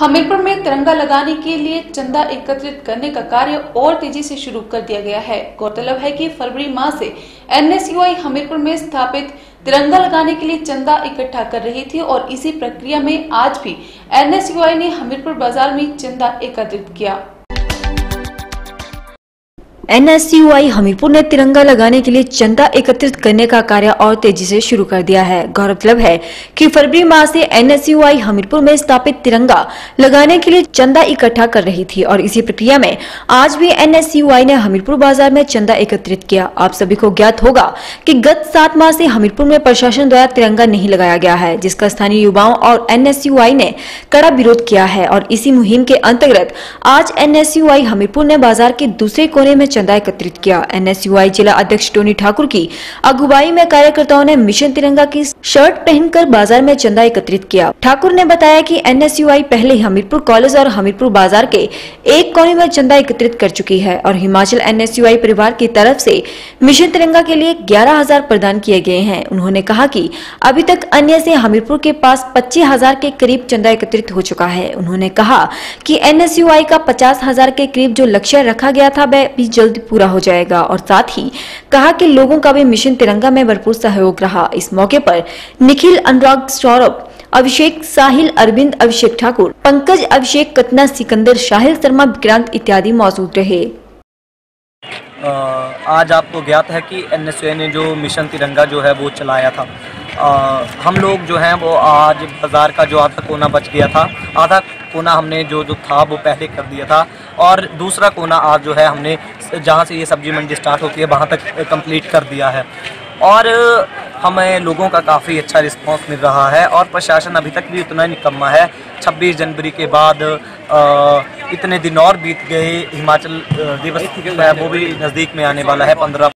हमीरपुर में तिरंगा लगाने के लिए चंदा एकत्रित करने का कार्य और तेज़ी से शुरू कर दिया गया है। गौरतलब है कि फरवरी माह से एनएसयूआई हमीरपुर में स्थापित तिरंगा लगाने के लिए चंदा इकट्ठा कर रही थी और इसी प्रक्रिया में आज भी एनएसयूआई ने हमीरपुर बाज़ार में चंदा एकत्रित किया। एनएसयूआई हमीरपुर ने तिरंगा लगाने के लिए चंदा एकत्रित करने का कार्य और तेज़ी से शुरू कर दिया है। गौरतलब है कि फरवरी माह से एनएसयूआई हमीरपुर में स्थापित तिरंगा लगाने के लिए चंदा इकट्ठा कर रही थी और इसी प्रक्रिया में आज भी एनएसयूआई ने हमीरपुर बाज़ार में चंदा एकत्रित किया। आप सभी को ज्ञात होगा कि गत सात माह से हमीरपुर में प्रशासन द्वारा तिरंगा नहीं लगाया गया है, जिसका स्थानीय युवाओं और एनएसयूआई ने कड़ा विरोध किया है और इसी मुहिम के अंतर्गत आज एनएसयूआई हमीरपुर ने बाज़ार के दूसरे कोने में चंदा एकत्रित किया। एनएसयूआई जिला अध्यक्ष टोनी ठाकुर की अगुवाई में कार्यकर्ताओं ने मिशन तिरंगा की शर्ट पहनकर बाज़ार में चंदा एकत्रित किया। ठाकुर ने बताया कि एनएसयूआई पहले हमीरपुर कॉलेज और हमीरपुर बाज़ार के एक कोने में चंदा एकत्रित कर चुकी है और हिमाचल एनएसयूआई परिवार की तरफ़ से मिशन तिरंगा के लिए ग्यारह हज़ार प्रदान किए गए हैं। उन्होंने कहा कि अभी तक अन्य से हमीरपुर के पास पच्चीस हज़ार के करीब चंदा एकत्रित हो चुका है। उन्होंने कहा कि एनएसयूआई का पचास हज़ार के करीब जो लक्ष्य रखा गया था, वह भी जल्द पूरा हो जाएगा और साथ ही कहा की लोगों का भी मिशन तिरंगा में भरपूर सहयोग रहा। इस मौके पर निखिल अनुराग सौरभ अभिषेक साहिल अरविंद अभिषेक ठाकुर पंकज अभिषेक कतना सिकंदर शाहिल शर्मा विक्रांत इत्यादि मौजूद रहे। आज आपको ज्ञात है कि एन ने जो मिशन तिरंगा जो है वो चलाया था। आ, हम लोग जो हैं वो आज बाज़ार का जो आधा कोना बच गया था। आधा कोना हमने जो जो था वो पहले कर दिया था और दूसरा कोना आज जो है हमने जहाँ से ये सब्ज़ी मंडी स्टार्ट होती है वहाँ तक कंप्लीट कर दिया है। और हमें लोगों का काफ़ी अच्छा रिस्पांस मिल रहा है और प्रशासन अभी तक भी उतना ही निकम्मा है। 26 जनवरी के बाद आ, इतने दिन और बीत गए। हिमाचल दिवस वो भी नज़दीक में आने वाला है पंद्रह